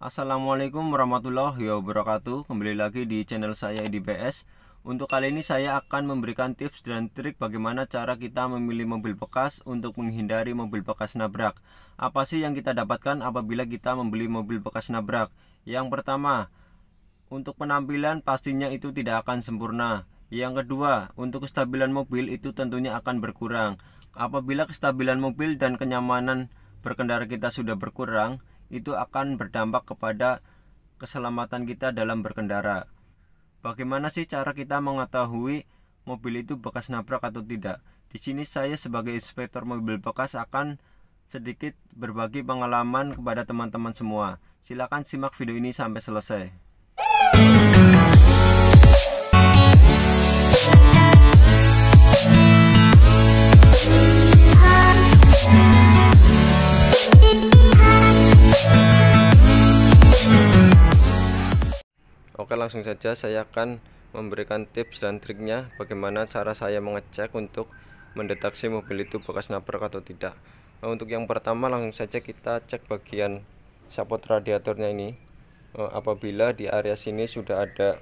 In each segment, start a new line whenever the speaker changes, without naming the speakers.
Assalamualaikum warahmatullahi wabarakatuh. Kembali lagi di channel saya IDBS Untuk kali ini saya akan memberikan tips dan trik bagaimana cara kita memilih mobil bekas untuk menghindari mobil bekas nabrak. Apa sih yang kita dapatkan apabila kita membeli mobil bekas nabrak? Yang pertama, untuk penampilan pastinya itu tidak akan sempurna. Yang kedua, untuk kestabilan mobil itu tentunya akan berkurang. Apabila kestabilan mobil dan kenyamanan berkendara kita sudah berkurang itu akan berdampak kepada keselamatan kita dalam berkendara. Bagaimana sih cara kita mengetahui mobil itu bekas nabrak atau tidak? Di sini saya sebagai inspektor mobil bekas akan sedikit berbagi pengalaman kepada teman-teman semua. Silakan simak video ini sampai selesai. Langsung saja saya akan memberikan tips dan triknya bagaimana cara saya mengecek untuk mendeteksi mobil itu bekas nabrak atau tidak. Nah, untuk yang pertama langsung saja kita cek bagian sapot radiatornya ini. Nah, apabila di area sini sudah ada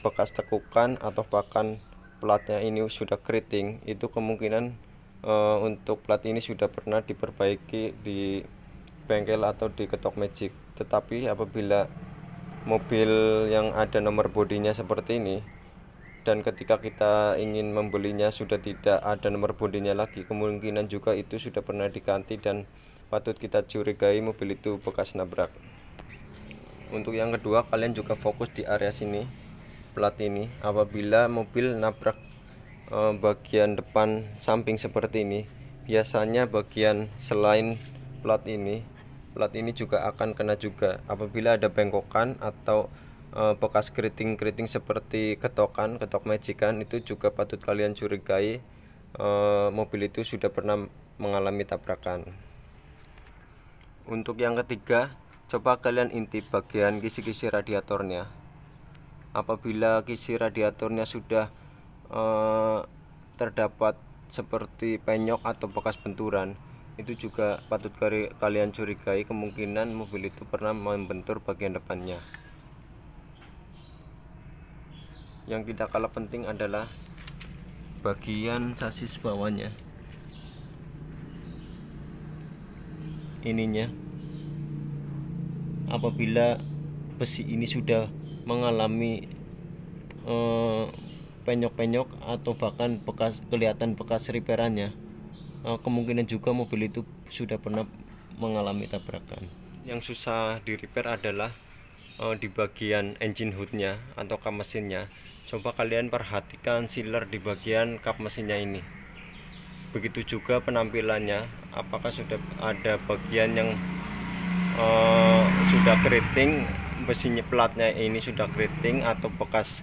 bekas tekukan atau bahkan platnya ini sudah keriting itu kemungkinan uh, untuk plat ini sudah pernah diperbaiki di bengkel atau di ketok magic. Tetapi apabila mobil yang ada nomor bodinya seperti ini dan ketika kita ingin membelinya sudah tidak ada nomor bodinya lagi kemungkinan juga itu sudah pernah diganti dan patut kita curigai mobil itu bekas nabrak. Untuk yang kedua kalian juga fokus di area sini plat ini. Apabila mobil nabrak eh, bagian depan samping seperti ini biasanya bagian selain plat ini plat ini juga akan kena juga apabila ada bengkokan atau e, bekas keriting-keriting seperti ketokan, ketok majikan itu juga patut kalian curigai e, mobil itu sudah pernah mengalami tabrakan. Untuk yang ketiga, coba kalian intip bagian kisi-kisi radiatornya. Apabila kisi radiatornya sudah e, terdapat seperti penyok atau bekas benturan, itu juga patut kalian curigai kemungkinan mobil itu pernah membentur bagian depannya. Yang tidak kalah penting adalah bagian sasis bawahnya. Ininya apabila besi ini sudah mengalami eh, penyok-penyok eh, atau bahkan bekas kelihatan bekas riperannya kemungkinan juga mobil itu sudah pernah mengalami tabrakan. Yang susah di repair adalah uh, di bagian engine hoodnya atau kap mesinnya. Coba kalian perhatikan sealer di bagian kap mesinnya ini. Begitu juga penampilannya apakah sudah ada bagian yang uh, sudah keriting besinya platnya ini sudah keriting atau bekas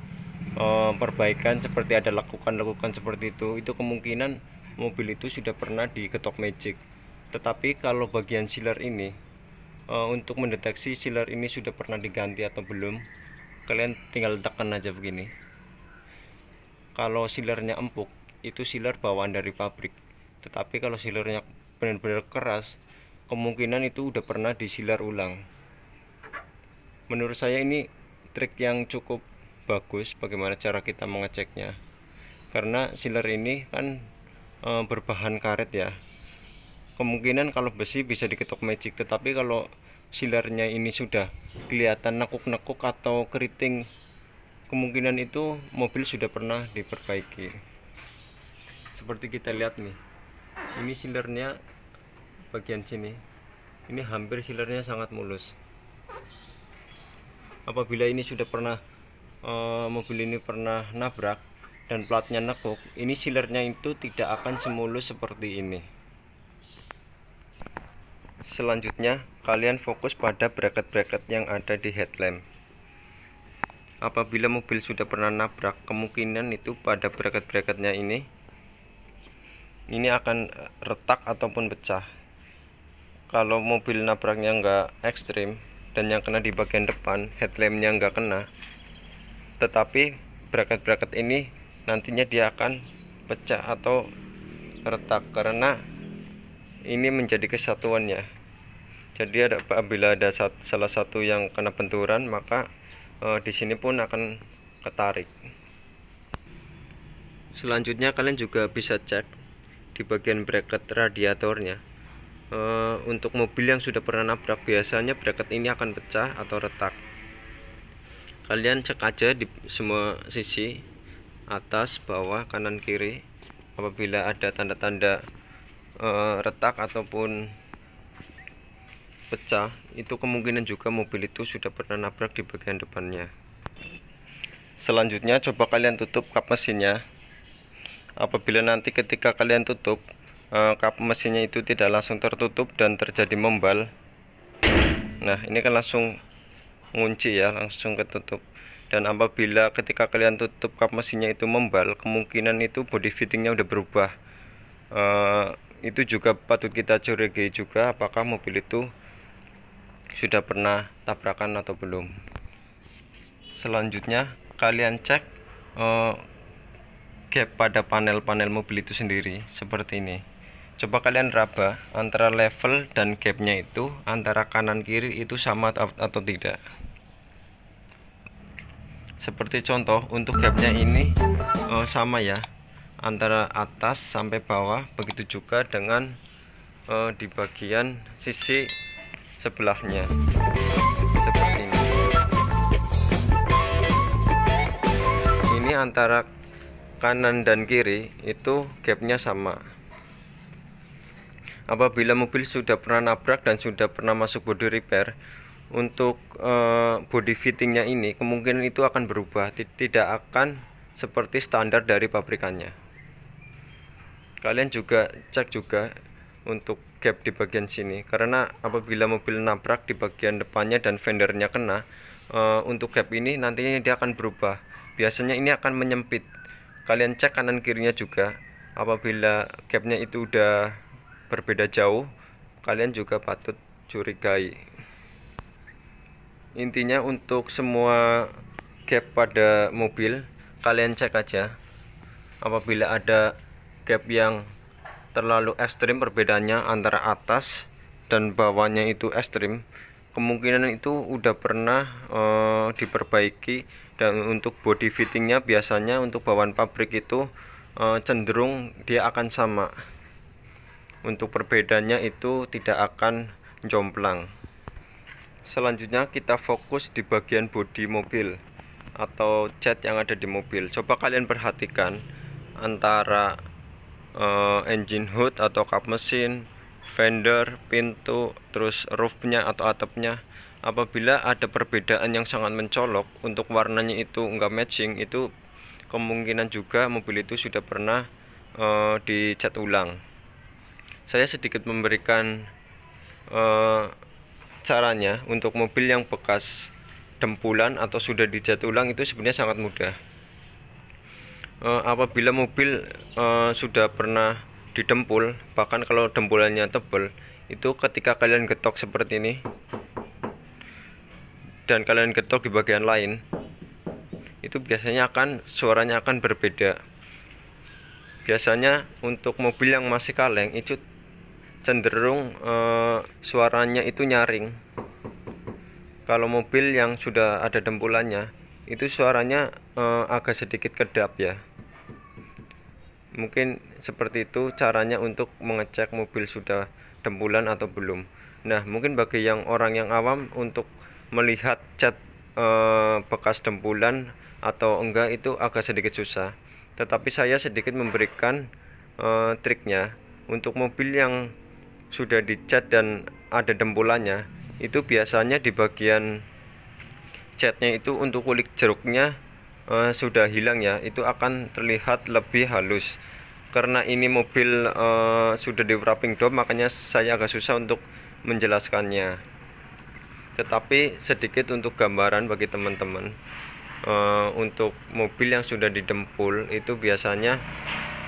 uh, perbaikan seperti ada lakukan-lakukan seperti itu. Itu kemungkinan mobil itu sudah pernah diketok magic. Tetapi kalau bagian sealer ini uh, untuk mendeteksi sealer ini sudah pernah diganti atau belum kalian tinggal tekan aja begini. Kalau sealernya empuk itu sealer bawaan dari pabrik. Tetapi kalau sealernya benar-benar keras kemungkinan itu udah pernah disilar ulang. Menurut saya ini trik yang cukup bagus bagaimana cara kita mengeceknya. Karena sealer ini kan e, berbahan karet ya. Kemungkinan kalau besi bisa diketok magic tetapi kalau silernya ini sudah kelihatan nekuk-nekuk atau keriting kemungkinan itu mobil sudah pernah diperbaiki. Seperti kita lihat nih ini silernya bagian sini. Ini hampir silernya sangat mulus. Apabila ini sudah pernah e, mobil ini pernah nabrak dan platnya nekuk ini silernya itu tidak akan semulus seperti ini. Selanjutnya kalian fokus pada bracket-bracket yang ada di headlamp. Apabila mobil sudah pernah nabrak kemungkinan itu pada bracket-bracketnya ini ini akan retak ataupun pecah. Kalau mobil nabraknya enggak ekstrim dan yang kena di bagian depan headlampnya enggak kena tetapi bracket-bracket ini nantinya dia akan pecah atau retak karena ini menjadi kesatuannya. Jadi ada apabila ada salah satu yang kena benturan maka uh, di sini pun akan ketarik. Selanjutnya kalian juga bisa cek di bagian bracket radiatornya. Uh, untuk mobil yang sudah pernah nabrak biasanya bracket ini akan pecah atau retak. Kalian cek aja di semua sisi atas bawah kanan kiri. Apabila ada tanda-tanda uh, retak ataupun pecah itu kemungkinan juga mobil itu sudah pernah nabrak di bagian depannya. Selanjutnya coba kalian tutup kap mesinnya. Apabila nanti ketika kalian tutup eh, kap mesinnya itu tidak langsung tertutup dan terjadi membal. Nah ini kan langsung ngunci ya langsung ketutup dan apabila ketika kalian tutup kap mesinnya itu membal kemungkinan itu body fittingnya udah berubah. Uh, itu juga patut kita curigai juga apakah mobil itu sudah pernah tabrakan atau belum. Selanjutnya kalian cek uh, gap pada panel-panel mobil itu sendiri seperti ini. Coba kalian raba antara level dan gapnya itu antara kanan kiri itu sama atau tidak seperti contoh untuk gapnya ini uh, sama ya. Antara atas sampai bawah begitu juga dengan uh, di bagian sisi sebelahnya. Seperti ini. Ini antara kanan dan kiri itu gapnya sama. Apabila mobil sudah pernah nabrak dan sudah pernah masuk body repair untuk uh, body fittingnya ini kemungkinan itu akan berubah tidak akan seperti standar dari pabrikannya. Kalian juga cek juga untuk gap di bagian sini karena apabila mobil nabrak di bagian depannya dan fendernya kena uh, untuk gap ini nantinya dia akan berubah. Biasanya ini akan menyempit. Kalian cek kanan kirinya juga apabila gapnya itu udah berbeda jauh kalian juga patut curigai intinya untuk semua gap pada mobil kalian cek aja. Apabila ada gap yang terlalu ekstrim perbedaannya antara atas dan bawahnya itu ekstrim kemungkinan itu udah pernah uh, diperbaiki. Dan untuk body fittingnya biasanya untuk bawaan pabrik itu uh, cenderung dia akan sama. Untuk perbedaannya itu tidak akan jomplang selanjutnya kita fokus di bagian bodi mobil atau cat yang ada di mobil. Coba kalian perhatikan antara uh, engine hood atau kap mesin fender pintu terus roofnya atau atapnya. Apabila ada perbedaan yang sangat mencolok untuk warnanya itu enggak matching itu kemungkinan juga mobil itu sudah pernah uh, dicat ulang. Saya sedikit memberikan uh, caranya untuk mobil yang bekas dempulan atau sudah dicat ulang itu sebenarnya sangat mudah. Uh, apabila mobil uh, sudah pernah didempul bahkan kalau dempulannya tebal itu ketika kalian getok seperti ini dan kalian getok di bagian lain itu biasanya akan suaranya akan berbeda. Biasanya untuk mobil yang masih kaleng itu cenderung uh, suaranya itu nyaring. Kalau mobil yang sudah ada dempulannya itu suaranya uh, agak sedikit kedap ya. Mungkin seperti itu caranya untuk mengecek mobil sudah dempulan atau belum. Nah mungkin bagi yang orang yang awam untuk melihat cat uh, bekas dempulan atau enggak itu agak sedikit susah. Tetapi saya sedikit memberikan uh, triknya. Untuk mobil yang sudah dicat dan ada dempulannya itu biasanya di bagian catnya itu untuk kulit jeruknya uh, sudah hilang ya. Itu akan terlihat lebih halus. Karena ini mobil uh, sudah di wrapping dome makanya saya agak susah untuk menjelaskannya. Tetapi sedikit untuk gambaran bagi teman-teman uh, untuk mobil yang sudah didempul itu biasanya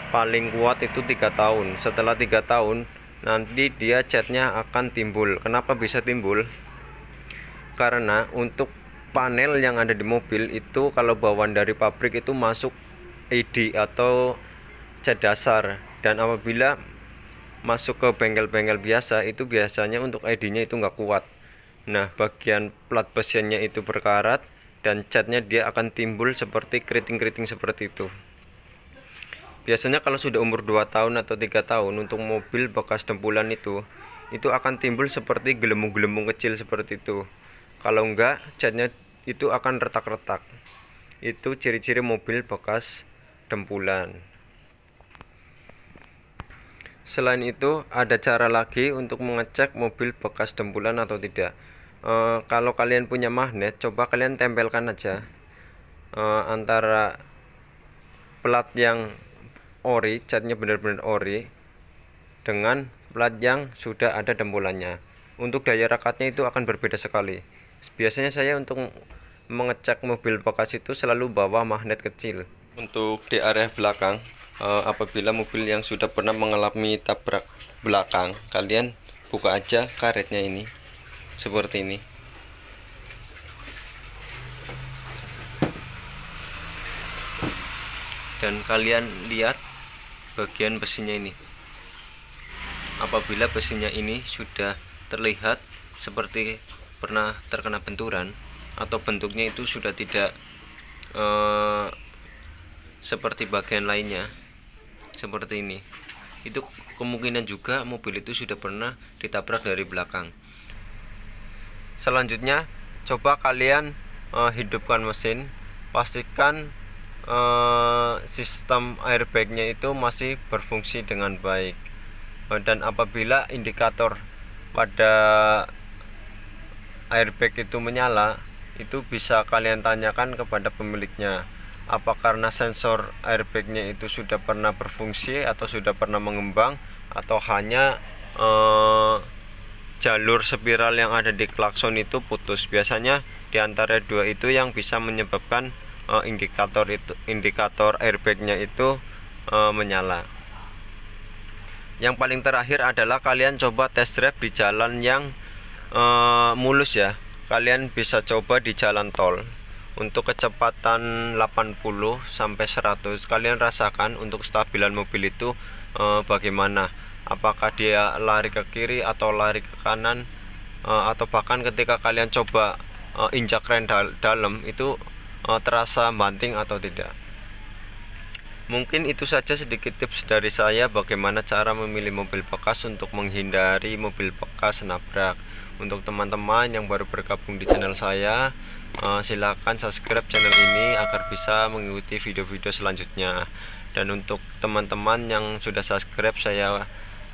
paling kuat itu tiga tahun. Setelah tiga tahun nanti dia catnya akan timbul. Kenapa bisa timbul? Karena untuk panel yang ada di mobil itu kalau bawaan dari pabrik itu masuk ED atau cat dasar. Dan apabila masuk ke bengkel-bengkel biasa itu biasanya untuk ID-nya itu nggak kuat. Nah bagian plat besiannya itu berkarat dan catnya dia akan timbul seperti keriting-keriting seperti itu biasanya kalau sudah umur 2 tahun atau tiga tahun untuk mobil bekas dempulan itu itu akan timbul seperti gelembung-gelembung kecil seperti itu. Kalau enggak catnya itu akan retak-retak. Itu ciri-ciri mobil bekas dempulan. Selain itu ada cara lagi untuk mengecek mobil bekas dempulan atau tidak. E, kalau kalian punya magnet coba kalian tempelkan aja. E, antara plat yang ori catnya benar-benar ori dengan plat yang sudah ada dempulannya. Untuk daya rekatnya itu akan berbeda sekali. Biasanya saya untuk mengecek mobil bekas itu selalu bawa magnet kecil. Untuk di area belakang eh, apabila mobil yang sudah pernah mengalami tabrak belakang kalian buka aja karetnya ini seperti ini. Dan kalian lihat bagian besinya ini. Apabila besinya ini sudah terlihat seperti pernah terkena benturan atau bentuknya itu sudah tidak uh, seperti bagian lainnya seperti ini itu kemungkinan juga mobil itu sudah pernah ditabrak dari belakang. Selanjutnya coba kalian uh, hidupkan mesin pastikan uh, sistem airbagnya itu masih berfungsi dengan baik. Uh, dan apabila indikator pada airbag itu menyala itu bisa kalian tanyakan kepada pemiliknya. Apa karena sensor airbagnya itu sudah pernah berfungsi atau sudah pernah mengembang atau hanya uh, jalur spiral yang ada di klakson itu putus? Biasanya di antara dua itu yang bisa menyebabkan uh, indikator itu indikator airbagnya itu uh, menyala. Yang paling terakhir adalah kalian coba test drive di jalan yang uh, mulus ya. Kalian bisa coba di jalan tol. Untuk kecepatan 80 sampai 100 kalian rasakan untuk stabilan mobil itu uh, bagaimana. Apakah dia lari ke kiri atau lari ke kanan uh, atau bahkan ketika kalian coba uh, injak rem dal dalam itu uh, terasa banting atau tidak. Mungkin itu saja sedikit tips dari saya bagaimana cara memilih mobil bekas untuk menghindari mobil bekas nabrak. Untuk teman-teman yang baru bergabung di channel saya, uh, silahkan subscribe channel ini agar bisa mengikuti video-video selanjutnya. Dan untuk teman-teman yang sudah subscribe, saya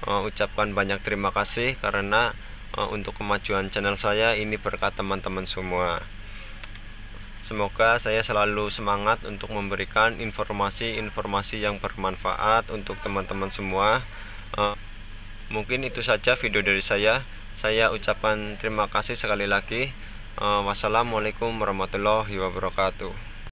uh, ucapkan banyak terima kasih karena untuk kemajuan channel saya ini berkat teman-teman semua. Semoga saya selalu semangat untuk memberikan informasi-informasi yang bermanfaat untuk teman-teman semua. Uh, mungkin itu saja video dari saya. Saya ucapkan terima kasih sekali lagi. Uh, wassalamualaikum warahmatullahi wabarakatuh.